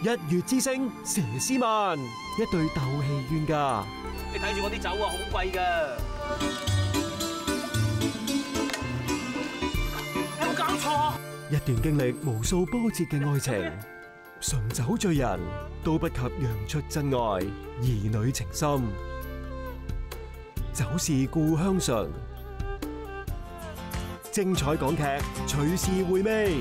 一月之星佘诗曼，一对斗气冤家。你睇住我啲酒啊，好贵噶。有冇搞错？一段经历无数波折嘅爱情，醇酒醉人，都不及酿出真爱。儿女情深，酒是故乡醇。精彩港剧，随时回味。